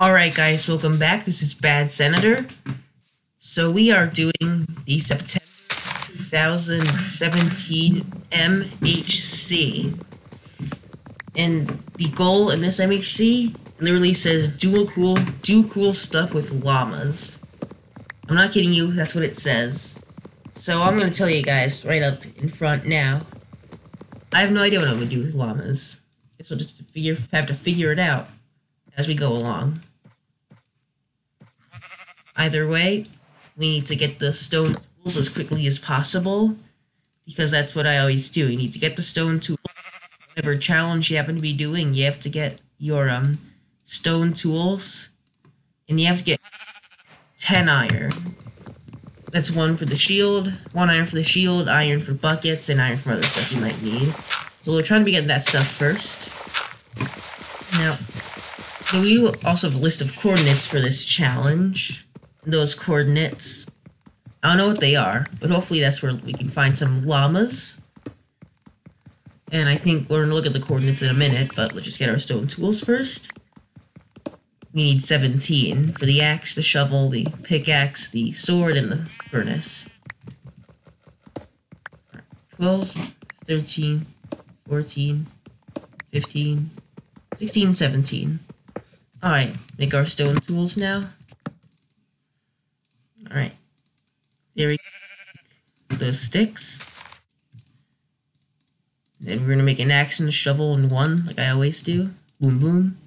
Alright guys, welcome back. This is Bad Senator. So we are doing the September 2017 MHC. And the goal in this MHC literally says do cool do cool stuff with llamas. I'm not kidding you, that's what it says. So I'm gonna tell you guys right up in front now. I have no idea what I'm gonna do with llamas. Guess we'll just figure have to figure it out as we go along. Either way, we need to get the stone tools as quickly as possible because that's what I always do. You need to get the stone tools. Whatever challenge you happen to be doing, you have to get your um stone tools and you have to get 10 iron. That's one for the shield, one iron for the shield, iron for buckets, and iron for other stuff you might need. So we're trying to be getting that stuff first. Now, so we also have a list of coordinates for this challenge those coordinates. I don't know what they are, but hopefully that's where we can find some llamas. And I think we're going to look at the coordinates in a minute, but let's just get our stone tools first. We need 17 for the axe, the shovel, the pickaxe, the sword, and the furnace. 12, 13, 14, 15, 16, 17. Alright, make our stone tools now. Alright. There we go. Those sticks. Then we're gonna make an axe and a shovel in one, like I always do. Boom boom.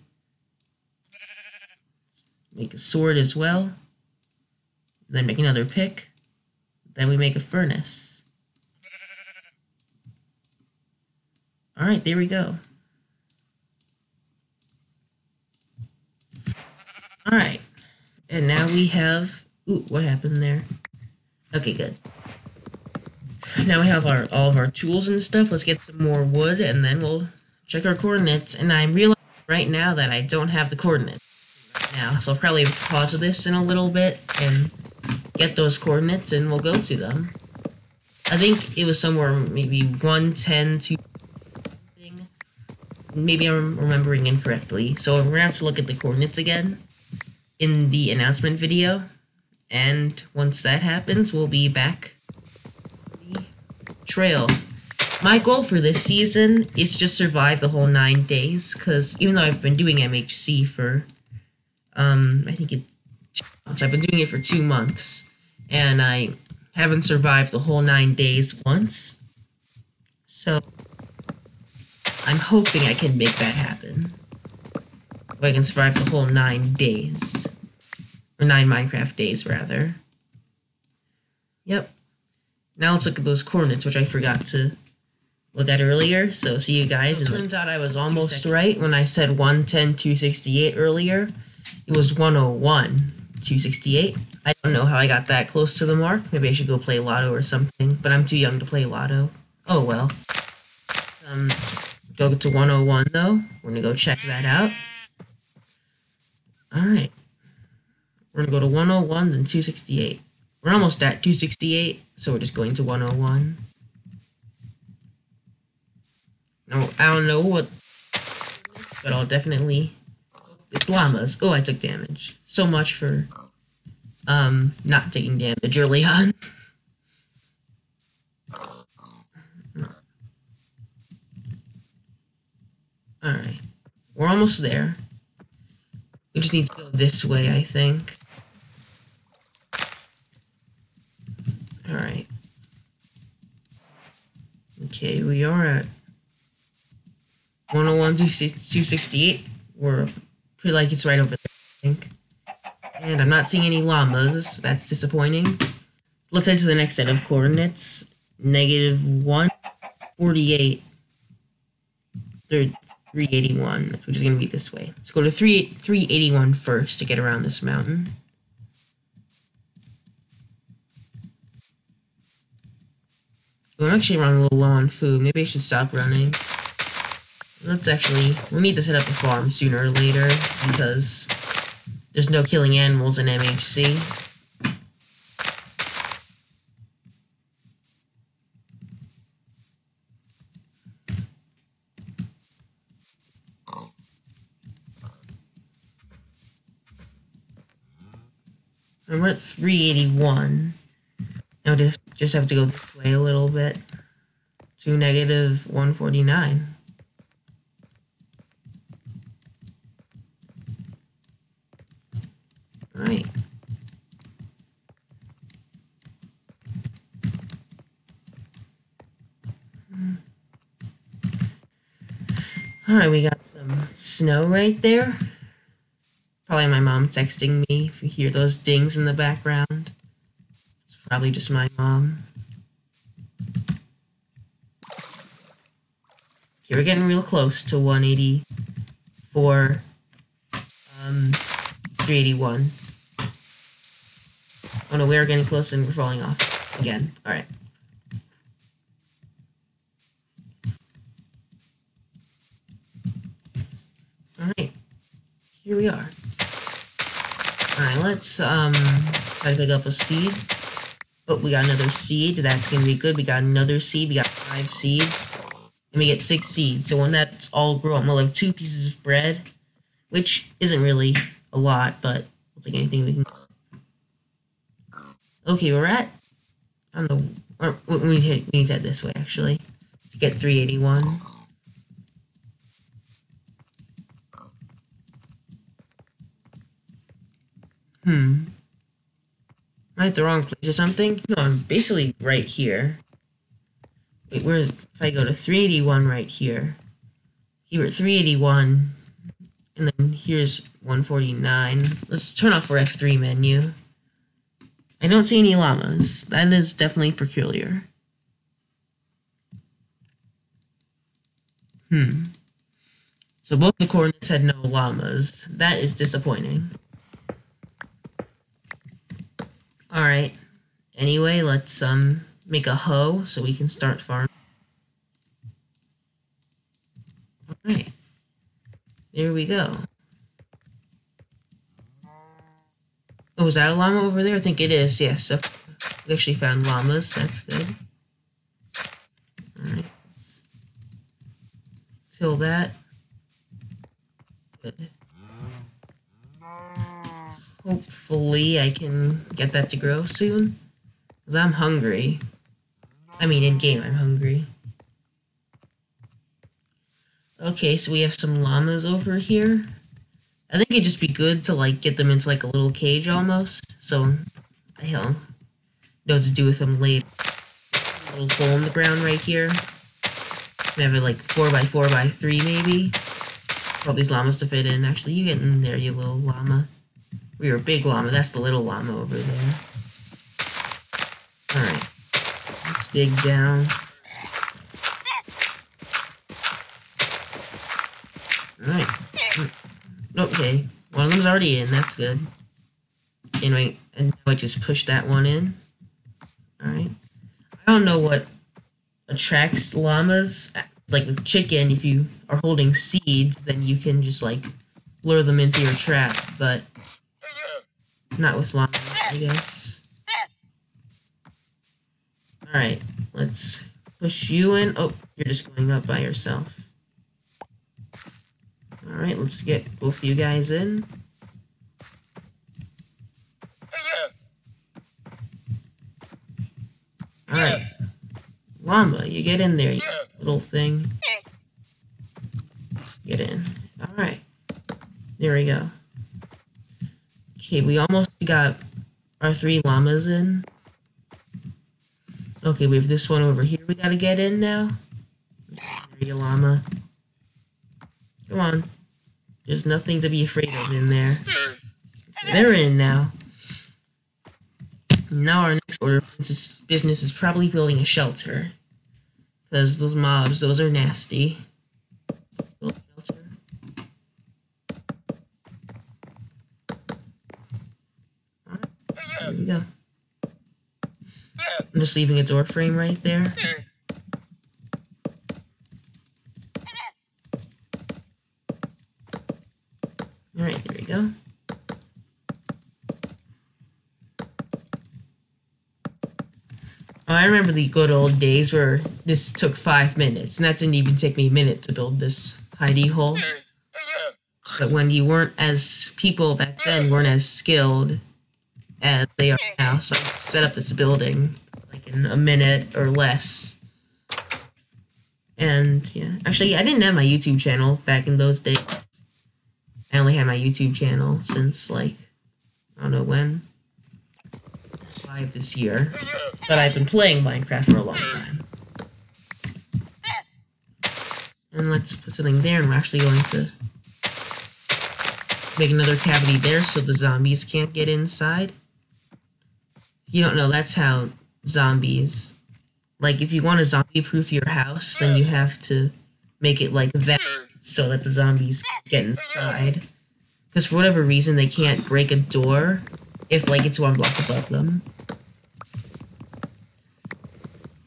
Make a sword as well. Then make another pick. Then we make a furnace. Alright, there we go. Alright. And now we have Ooh, what happened there? Okay, good. Now we have our all of our tools and stuff. Let's get some more wood, and then we'll check our coordinates. And I'm realizing right now that I don't have the coordinates right now, so I'll probably pause this in a little bit and get those coordinates, and we'll go to them. I think it was somewhere maybe 110 to something. Maybe I'm remembering incorrectly. So we're gonna have to look at the coordinates again in the announcement video. And once that happens, we'll be back trail. My goal for this season is just survive the whole nine days, because even though I've been doing MHC for, um, I think it's, I've been doing it for two months, and I haven't survived the whole nine days once. So, I'm hoping I can make that happen. If I can survive the whole nine days. Or nine Minecraft days, rather. Yep. Now let's look at those coordinates, which I forgot to look at earlier. So see you guys. So it turns out I was almost right when I said 110, 268 earlier. It was 101, 268. I don't know how I got that close to the mark. Maybe I should go play Lotto or something, but I'm too young to play Lotto. Oh well. Um, go to 101 though. We're gonna go check that out. Alright. We're going to go to 101, then 268. We're almost at 268, so we're just going to 101. No, I don't know what, but I'll definitely... It's llamas. Oh, I took damage. So much for, um, not taking damage early on. Alright. We're almost there. We just need to go this way, I think. Alright. Okay, we are at 101 268. We're pretty like it's right over there, I think. And I'm not seeing any llamas. That's disappointing. Let's head to the next set of coordinates. Negative 148. 381, which is going to be this way. Let's go to 3, 381 first to get around this mountain. I'm actually running a little low on food. Maybe I should stop running. Let's actually... We need to set up a farm sooner or later because there's no killing animals in MHC. We're at 381. Now just have to go way a little bit to negative 149. Alright. Alright, we got some snow right there. Probably my mom texting me if you hear those dings in the background. Probably just my mom. Okay, we're getting real close to 184, um, 381. Oh no, we are getting close and we're falling off again. Alright. Alright. Here we are. Alright, let's um try to pick up a seed. Oh, we got another seed. That's gonna be good. We got another seed. We got five seeds. And we get six seeds. So when that's all grown, we'll have two pieces of bread. Which isn't really a lot, but we'll take anything we can Okay, we're at don't know or we need to we need to head this way actually. To get 381. Hmm. Am I at the wrong place or something? No, I'm basically right here. Wait, where's if I go to 381 right here? Here at 381. And then here's 149. Let's turn off our F3 menu. I don't see any llamas. That is definitely peculiar. Hmm. So both the coordinates had no llamas. That is disappointing. Alright. Anyway, let's um make a hoe so we can start farming. Alright. There we go. Oh, is that a llama over there? I think it is, yes. So we actually found llamas. That's good. Alright. Till that. Good. Hopefully I can get that to grow soon. Because I'm hungry. I mean, in game, I'm hungry. Okay, so we have some llamas over here. I think it'd just be good to, like, get them into, like, a little cage almost. So, I know what to do with them later. A little hole in the ground right here. Maybe, like, 4x4 by 3 maybe. For all these llamas to fit in. Actually, you get in there, you little llama. We a big llama. That's the little llama over there. Alright. Let's dig down. Alright. Hmm. Oh, okay. One of them's already in. That's good. Anyway, and I just push that one in. Alright. I don't know what attracts llamas. Like with chicken, if you are holding seeds, then you can just like lure them into your trap, but not with llamas, I guess. Alright, let's push you in. Oh, you're just going up by yourself. Alright, let's get both you guys in. Alright. Llama, you get in there, you little thing. Get in. Alright. There we go. Okay, we almost got our three llamas in. Okay, we have this one over here we gotta get in now. Llama. Come on. There's nothing to be afraid of in there. They're in now. Now our next order of business is probably building a shelter. Because those mobs, those are nasty. Build shelter. There we go. I'm just leaving a door frame right there. Alright, there we go. Oh, I remember the good old days where this took five minutes, and that didn't even take me a minute to build this hidey hole. But when you weren't as people back then weren't as skilled as they are now. So I set up this building like in a minute or less. And yeah, actually, I didn't have my YouTube channel back in those days. I only had my YouTube channel since like I don't know when, five this year. But I've been playing Minecraft for a long time. And let's put something there, and we're actually going to make another cavity there so the zombies can't get inside. You don't know, that's how zombies like if you want to zombie proof your house, then you have to make it like that so that the zombies get inside. Because for whatever reason they can't break a door if like it's one block above them.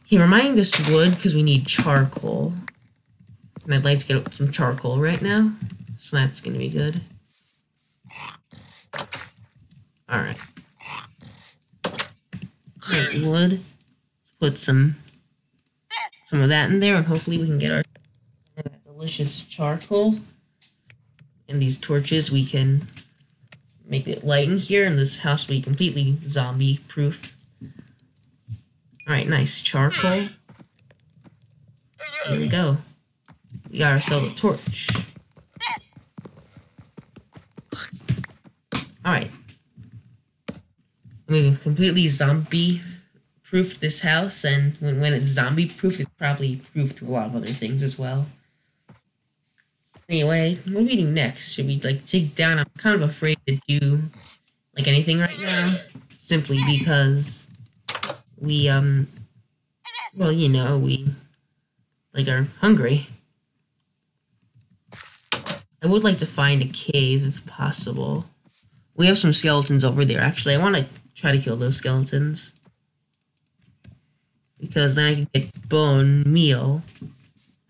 Here, we're mining this wood because we need charcoal. And I'd like to get some charcoal right now. So that's gonna be good. Alright. wood. Put some some of that in there, and hopefully we can get our that delicious charcoal. And these torches, we can make it light in here, and this house will be completely zombie-proof. Alright, nice charcoal. Here we go. We got ourselves a torch. Alright. We completely zombie proofed this house, and when, when it's zombie proof, it's probably proof to a lot of other things as well. Anyway, what do we do next? Should we like dig down? I'm kind of afraid to do like anything right now, simply because we um, well, you know, we like are hungry. I would like to find a cave if possible. We have some skeletons over there. Actually, I want to try to kill those skeletons because then I can get bone meal.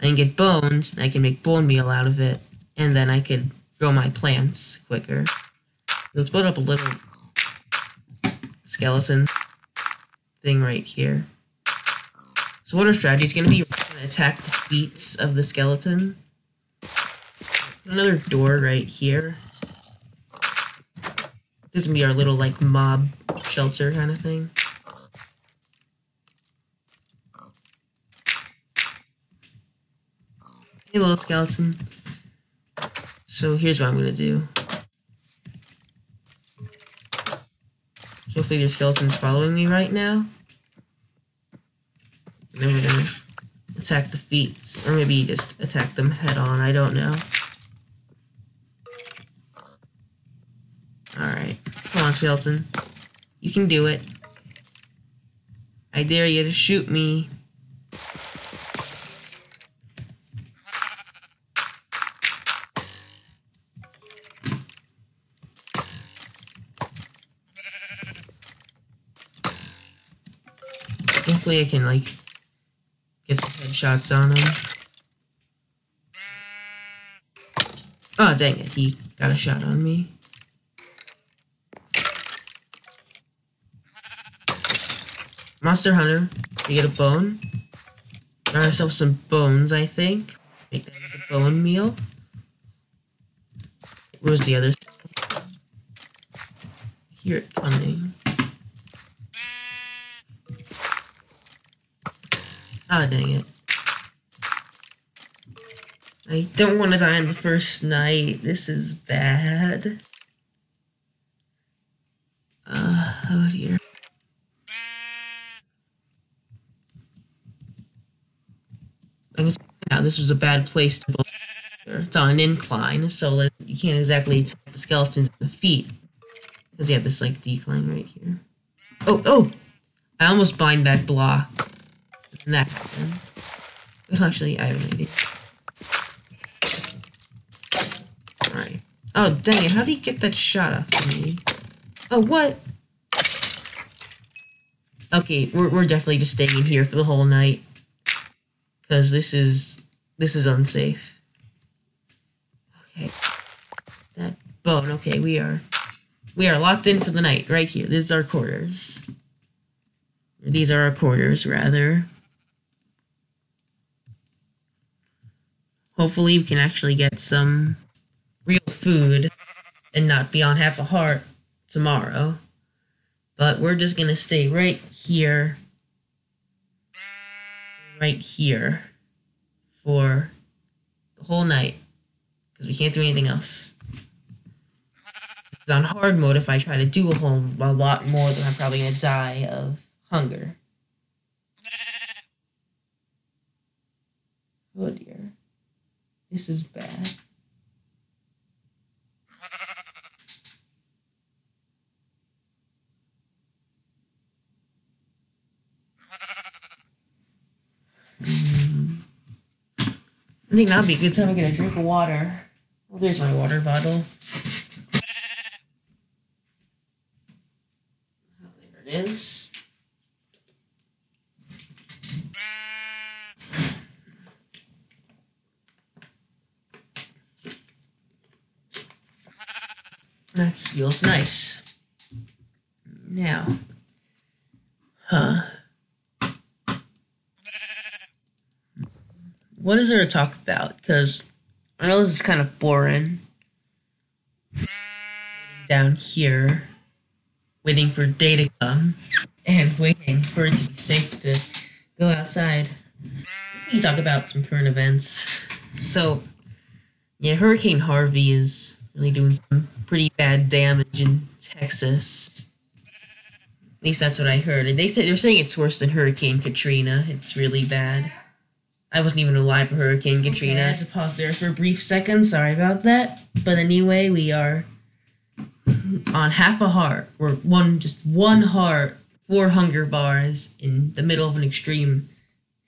I can get bones, and I can make bone meal out of it, and then I could grow my plants quicker. Let's put up a little skeleton thing right here. So what our strategy is going to be, to attack the feet of the skeleton. Another door right here. This is to be our little, like, mob shelter kind of thing. Hey, little skeleton. So here's what I'm gonna do. Hopefully your skeleton's following me right now. And then we're gonna attack the feet. Or maybe just attack them head on, I don't know. Alright. Come on. You can do it. I dare you to shoot me. Hopefully I can, like, get some headshots on him. Oh, dang it. He got a shot on me. Monster Hunter. We get a bone. Got ourselves some bones, I think. Make that a bone meal. Where's the other? Hear it coming. Ah, oh, dang it. I don't want to die on the first night. This is bad. Uh, oh dear. Now this was a bad place to build. It's on an incline, so you can't exactly attack the skeletons in the feet. Because you have this, like, decline right here. Oh, oh! I almost bind that block that happen? Well, actually, I have an idea. Alright. Oh, dang it. How do you get that shot off of me? Oh, what? Okay, we're, we're definitely just staying in here for the whole night. Because this is... This is unsafe. Okay. That bone. Okay, we are... We are locked in for the night, right here. This is our quarters. These are our quarters, rather. Hopefully we can actually get some real food and not be on half a heart tomorrow. But we're just gonna stay right here, right here, for the whole night, because we can't do anything else. It's On hard mode, if I try to do a whole a lot more, then I'm probably gonna die of hunger. Oh dear. This is bad. Mm. I think that'd be a good time to get a drink of water. Well, there's my water bottle. There it is. That feels nice. Now, What is there to talk about? Because I know this is kind of boring. Down here, waiting for day to come, and waiting for it to be safe to go outside. We can talk about some current events. So, yeah, Hurricane Harvey is really doing some pretty bad damage in Texas. At least that's what I heard. And they said they're saying it's worse than Hurricane Katrina. It's really bad. I wasn't even alive for Hurricane Katrina. I had to pause there for a brief second. Sorry about that. But anyway, we are on half a heart. We're one, just one heart, four hunger bars in the middle of an extreme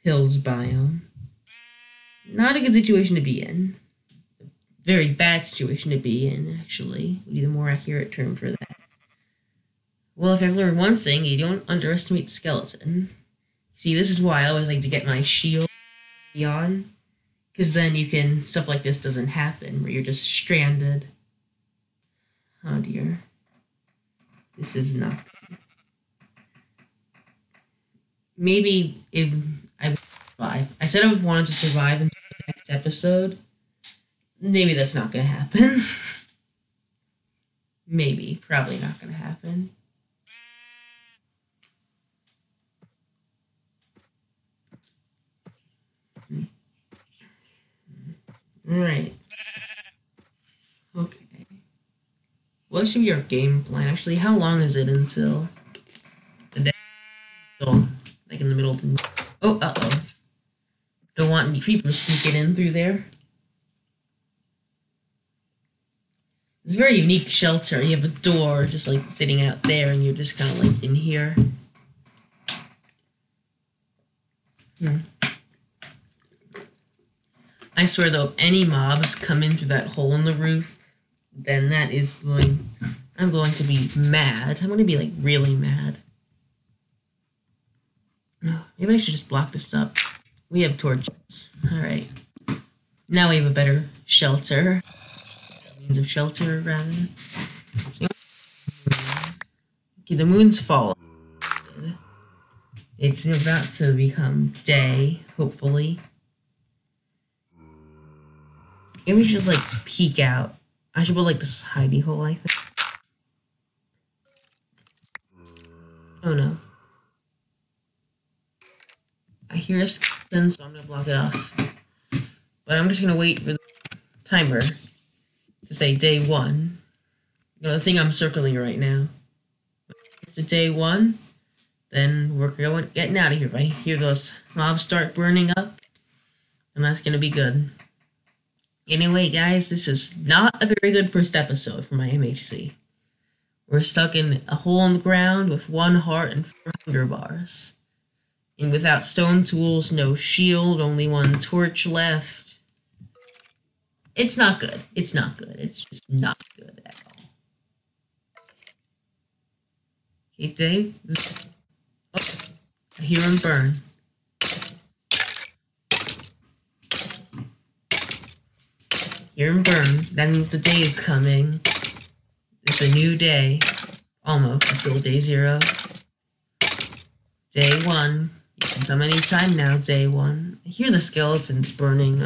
hills biome. Not a good situation to be in. Very bad situation to be in, actually, would be the more accurate term for that. Well, if I've learned one thing, you don't underestimate the skeleton. See, this is why I always like to get my shield on, because then you can stuff like this doesn't happen where you're just stranded. Oh dear, this is not. Maybe if I survive, I said I wanted to survive until the next episode. Maybe that's not gonna happen. Maybe, probably not gonna happen. Right. Okay. What should be our game plan? Actually, how long is it until the day? So, like in the middle of the. Oh, uh oh. Don't want any people sneaking in through there. It's a very unique shelter. You have a door just like sitting out there, and you're just kind of like in here. Hmm. I swear though, if any mobs come in through that hole in the roof, then that is going. I'm going to be mad. I'm going to be like really mad. Maybe I should just block this up. We have torches. Alright. Now we have a better shelter. Means of shelter, rather. Okay, the moon's falling. It's about to become day, hopefully. Maybe just like peek out. I should put like this hidey hole, I think. Oh no. I hear a skeleton, so I'm gonna block it off. But I'm just gonna wait for the timer to say day one. You know, the thing I'm circling right now. A day one, then we're going getting out of here. I hear those mobs start burning up, and that's gonna be good. Anyway, guys, this is not a very good first episode for my MHC. We're stuck in a hole in the ground with one heart and four hunger bars. And without stone tools, no shield, only one torch left. It's not good. It's not good. It's just not good at all. Okay, Dave. Oh, I hear him burn. Hear him burn. That means the day is coming. It's a new day. Almost. It's still day zero. Day one. You can come anytime now, day one. I hear the skeletons burning.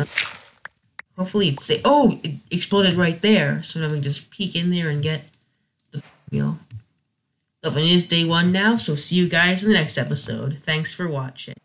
Hopefully it's safe. Oh, it exploded right there. So now we can just peek in there and get the meal. So it is day one now, so see you guys in the next episode. Thanks for watching.